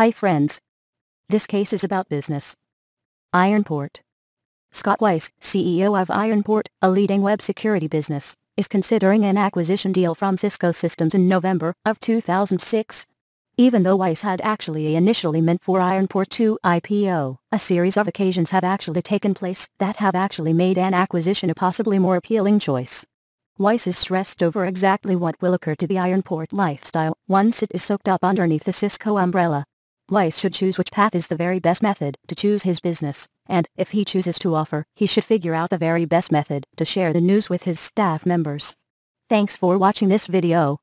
Hi friends. This case is about business. IronPort. Scott Weiss, CEO of IronPort, a leading web security business, is considering an acquisition deal from Cisco Systems in November of 2006. Even though Weiss had actually initially meant for IronPort to IPO, a series of occasions have actually taken place that have actually made an acquisition a possibly more appealing choice. Weiss is stressed over exactly what will occur to the IronPort lifestyle once it is soaked up underneath the Cisco umbrella. Weiss should choose which path is the very best method to choose his business, and if he chooses to offer, he should figure out the very best method to share the news with his staff members. Thanks for watching this video.